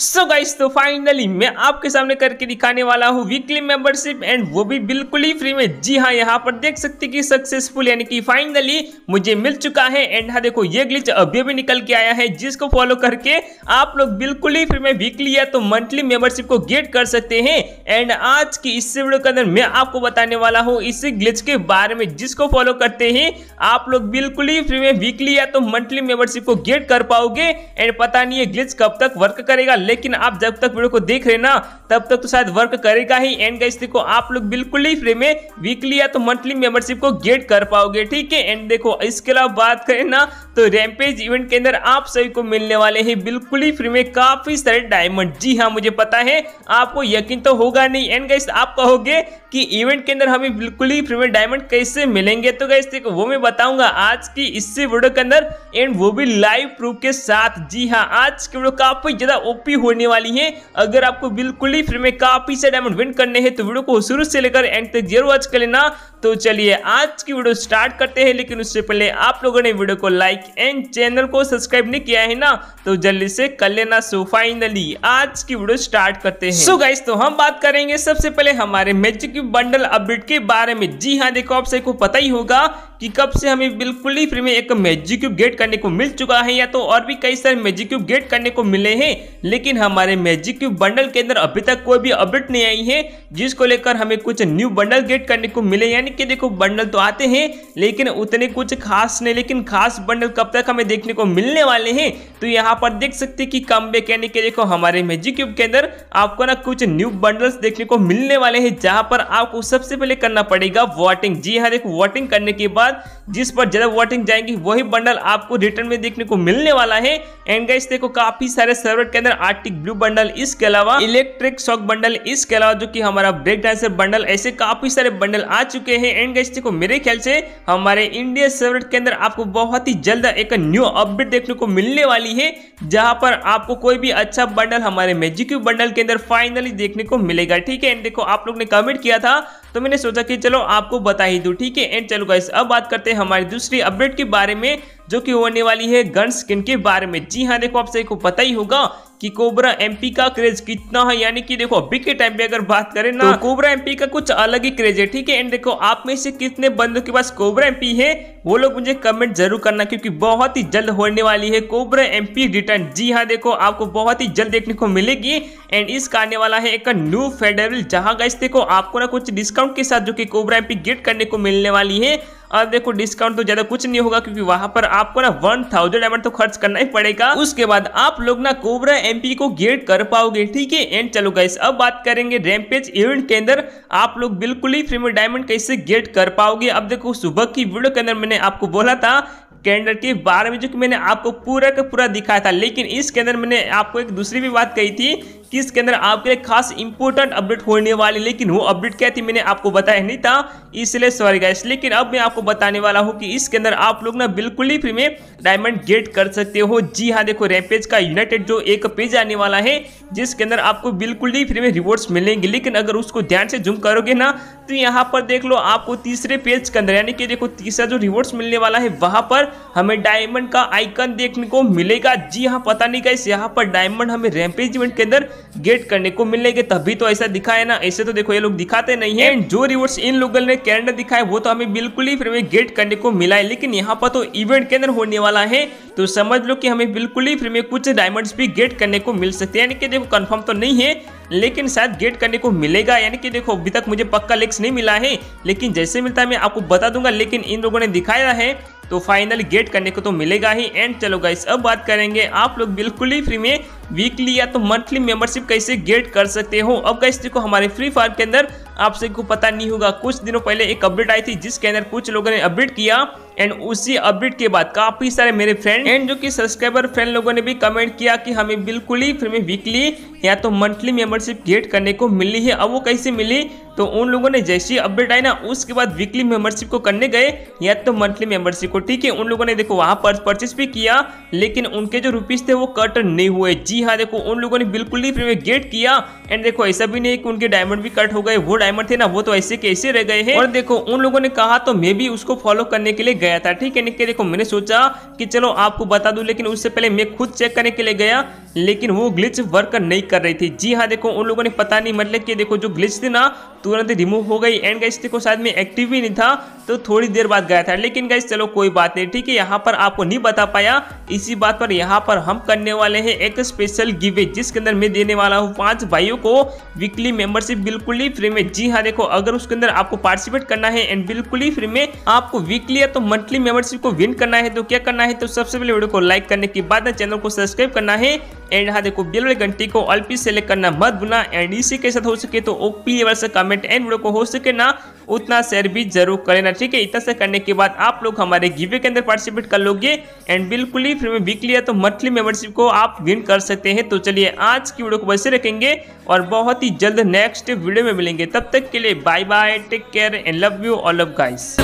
So guys तो finally मैं आपके सामने करके दिखाने वाला हूँ वीकली मेंबरशिप एंड वो भी बिल्कुल ही फ्री में। जी हाँ यहाँ पर देख सकते कि सक्सेसफुल यानी कि फाइनली मुझे मिल चुका है एंड हाँ देखो, ये ग्लिच अभी भी निकल के आया है, जिसको फॉलो करके आप लोग बिल्कुल ही फ्री में वीकली या तो मंथली मेंबरशिप को गेट कर सकते हैं। एंड आज की इस वीडियो के अंदर मैं आपको बताने वाला हूँ इस ग्लिच के बारे में, जिसको फॉलो करते हैं, आप लोग बिल्कुल ही फ्री में वीकली या तो मंथली मेंबरशिप को गेट कर पाओगे। एंड पता नहीं ये ग्लिच कब तक वर्क करेगा लेकिन आप जब तक वीडियो को देख रहे ना, तब तक तो शायद वर्क करेगा ही। एंड गाइस देखो, आप लोग बिल्कुल ही फ्री में वीकली या तो मंथली मेंबरशिप को गेट कर पाओगे, ठीक है? एंड देखो, इसके अलावा बात करें ना तो रैमपेज इवेंट के अंदर आप सभी को मिलने वाले हैं बिल्कुल ही फ्री में काफ़ी सारे डायमंड जी हाँ मुझे पता है, आपको यकीन तो होगा नहीं। एंड गाइस आप कहोगे कि इवेंट के अंदर हमें बिल्कुल ही फ्री में डायमंड कैसे मिलेंगे? तो गाइस देखो, वो मैं बताऊँगा आज की इससे वीडियो के अंदर। एंड वो भी लाइव प्रूफ के साथ। जी हाँ आज की वीडियो काफ़ी ज़्यादा ओपी होने वाली है। अगर आपको बिल्कुल ही फ्री में काफ़ी से डायमंड विन करने हैं तो वीडियो को शुरू से लेकर एंड तक ज़रूर वॉच कर लेना। तो चलिए आज की वीडियो स्टार्ट करते हैं, लेकिन उससे पहले आप लोगों ने वीडियो को लाइक एंड चैनल को सब्सक्राइब नहीं किया है ना तो जल्दी से कर लेना। सो फाइनली आज की वीडियो स्टार्ट करते हैं। सो गाइस तो हम बात करेंगे सबसे पहले हमारे मैजिक बंडल अपडेट के बारे में। जी हाँ देखो, आप सबको पता ही होगा कि कब से हमें बिल्कुल ही फ्री में एक मैजिक क्यूब गेट करने को मिल चुका है, या तो और भी कई सारे मैजिक क्यूब गेट करने को मिले हैं, लेकिन हमारे मैजिक क्यूब बंडल के अंदर अभी तक कोई भी अपडेट नहीं आई है, जिसको लेकर हमें कुछ न्यू बंडल गेट करने को मिले, यानी कि देखो बंडल तो आते हैं, लेकिन उतने कुछ खास नहीं, लेकिन खास बंडल कब तक हमें देखने को मिलने वाले हैं तो यहाँ पर देख सकते कि कम बैक यानी कि देखो हमारे मैजिक क्यूब के अंदर आपको ना कुछ न्यू बंडल्स देखने को मिलने वाले हैं, जहाँ पर आपको सबसे पहले करना पड़ेगा वोटिंग जी हाँ देखो वोटिंग करने के बाद जिस पर ज़्यादा वोटिंग जाएँगी, वही बंडल आपको रिटर्न में देखने को मिलने वाला है। एंड गाइस देखो, काफ़ी सारे सर्वर के अंदर आर्टिक ब्लू बंडल इसके अलावा इलेक्ट्रिक शॉक बंडल इसके अलावा जो कि हमारा ब्रेक डांसर बंडल ऐसे काफ़ी सारे बंडल आ चुके हैं। एंड गाइस देखो, मेरे ख्याल से हमारे इंडिया सर्वर के अंदर आपको बहुत ही जल्द एक न्यू अपडेट देखने को मिलने वाली है, जहाँ पर आपको कोई भी अच्छा बंडल हमारे मैजिक बंडल के अंदर फाइनली देखने को मिलेगा। ठीक है? एंड देखो, आप लोग ने कमेंट किया था तो मैंने सोचा कि चलो आपको बता ही दू, ठीक है? एंड चलो गाइस अब बात करते हैं हमारी दूसरी अपडेट के बारे में, जो कि होने वाली है गन स्किन के बारे में। जी हाँ देखो, आप सभी को पता ही होगा कि कोबरा एमपी का क्रेज कितना है? यानी कि देखो, अभी के टाइम पे अगर बात करें ना तो कोबरा एमपी का कुछ अलग ही क्रेज है, ठीक है? एंड देखो, आप में से कितने बंदों के पास कोबरा एमपी है, वो लोग मुझे कमेंट ज़रूर करना, क्योंकि बहुत ही जल्द होने वाली है कोबरा एमपी रिटर्न जी हाँ देखो, आपको बहुत ही जल्द देखने को मिलेगी। एंड इसका आने वाला है एक न्यू फेडरल जहाँ गाइस देखो, आपको ना कुछ डिस्काउंट के साथ जो कि कोबरा एमपी गेट करने को मिलने वाली है अब देखो डिस्काउंट तो ज़्यादा कुछ नहीं होगा, क्योंकि वहाँ पर आपको ना वन थाउज़ेंड डायमंड तो खर्च करना ही पड़ेगा। उसके बाद आप लोग ना कोबरा एमपी को गेट कर पाओगे, ठीक है? एंड चलो गाइस अब बात करेंगे रैमपेज इवेंट के अंदर। आप लोग बिल्कुल ही फ्री में डायमंड कैसे गेट कर पाओगे? अब देखो, सुबह की वीडियो के अंदर मैंने आपको बोला था कैलेंडर के बारे में जो कि मैंने आपको पूरा का पूरा दिखाया था, लेकिन इसके अंदर मैंने आपको एक दूसरी भी बात कही थी कि इसके अंदर आपके लिए खास इंपॉर्टेंट अपडेट होने वाली, लेकिन वो अपडेट क्या थी मैंने आपको बताया नहीं था, इसलिए सॉरी गाइस लेकिन अब मैं आपको बताने वाला हूँ कि इसके अंदर आप लोग ना बिल्कुल ही फ्री में डायमंड गेट कर सकते हो। जी हाँ देखो रैमपेज का यूनाइटेड जो एक पेज आने वाला है, जिसके अंदर आपको बिल्कुल ही फ्री में रिवॉर्ड्स मिलेंगे, लेकिन अगर उसको ध्यान से जूम करोगे ना तो यहाँ पर देख लो आपको तीसरे पेज के अंदर, यानी कि देखो तीसरा जो रिवॉर्ड्स मिलने वाला है, वहाँ पर हमें डायमंड का आइकन देखने को मिलेगा। जी हाँ पता नहीं गाइस यहाँ पर डायमंड हमें रैमपेज इवेंट के अंदर गेट करने को मिलेंगे तभी तो ऐसा दिखा है ना। ऐसे तो देखो ये लोग दिखाते नहीं है। जो रिवॉर्ड्स इन लोगों ने कैलेंडर दिखाया वो तो हमें बिल्कुल ही फ्री में गेट करने को मिला है। लेकिन यहाँ पर तो इवेंट के अंदर होने वाला है तो समझ लो कि हमें बिल्कुल ही फ्री में कुछ डायमंड्स भी गेट करने को मिल सकते हैं। यानी कि देखो कंफर्म तो नहीं है लेकिन शायद गेट करने को मिलेगा। यानी कि देखो अभी तक मुझे पक्का लिक्स नहीं मिला है लेकिन जैसे मिलता है मैं आपको बता दूँगा। लेकिन इन लोगों ने दिखाया है तो फाइनली गेट करने को तो मिलेगा ही। एंड चलो गाइस अब बात करेंगे आप लोग बिल्कुल ही फ्री में वीकली या तो मंथली मेंबरशिप कैसे गेट कर सकते हो? अब गाइस देखो हमारे फ्री फायर के अंदर आप सबको पता नहीं होगा। कुछ दिनों पहले एक अपडेट आई थी, जिसके अंदर कुछ लोगों ने अपडेट किया एंड उसी अपडेट के बाद काफ़ी सारे मेरे फ्रेंड एंड जो कि सब्सक्राइबर फ्रेंड लोगों ने भी कमेंट किया कि हमें बिल्कुल ही फ्री में वीकली या तो मंथली मेंबरशिप गेट करने को मिली है। अब वो कैसे मिली? तो उन लोगों ने जैसी अपडेट आई ना, उसके बाद वीकली मेंबरशिप को करने गए या तो मंथली मेंबरशिप को। ठीक है, उन लोगों ने देखो वहाँ पर परचेस भी किया, लेकिन उनके जो रुपीज़ थे वो कट नहीं हुए। जी जी हाँ देखो, उन लोगों ने बिल्कुल ही फ्री गेट किया। एंड देखो, ऐसा भी नहीं कि उनके डायमंड भी कट हो गए। वो डायमंड थे ना, वो तो ऐसे कैसे रह गए हैं? और देखो, उन लोगों ने कहा तो मैं भी उसको फॉलो करने के लिए गया था। ठीक है निके देखो, मैंने सोचा कि चलो, आपको बता दूँ, लेकिन उससे पहले मैं खुद चेक करने के लिए गया, लेकिन वो ग्लिच वर्क नहीं कर रही थी। जी हाँ देखो, उन लोगों ने पता नहीं मतलब कि देखो, जो ग्लिच थी ना, तुरंत रिमूव हो गई। एंड गाइस देखो, शायद में एक्टिव भी नहीं था तो थोड़ी देर बाद गया था। लेकिन गाइस चलो, कोई बात नहीं। ठीक है, यहाँ पर आपको नहीं बता पाया। इसी बात पर यहाँ पर हम करने वाले हैं एक स्पेशल गिवे जिसके अंदर मैं देने वाला हूँ पाँच भाइयों को वीकली मेंबरशिप बिल्कुल ही फ्री में। जी हाँ देखो, अगर उसके अंदर आपको पार्टिसिपेट करना है एंड बिल्कुल ही फ्री में आपको वीकली या तो मंथली मेंबरशिप को विन करना है तो क्या करना है? तो सबसे पहले वीडियो को लाइक करने के बाद चैनल को सब्सक्राइब करना है एंड यहाँ देखो बिल वाली घंटी को ऑल पी सेलेक्ट करना मत भूलना एंड इसी के साथ हो सके तो ओपी लेवल से कमेंट एंड वीडियो को हो सके ना उतना शेयर भी ज़रूर कर लेना, ठीक है? इतना से करने के बाद आप लोग हमारे गिवे के अंदर पार्टिसिपेट कर लोगे। एंड बिल्कुल ही फ्री में वीकली या तो मंथली मेंबरशिप को आप विन कर सकते हैं। तो चलिए, आज की वीडियो को वैसे रखेंगे और बहुत ही जल्द नेक्स्ट वीडियो में मिलेंगे। तब तक के लिए bye bye take care and love you all of guys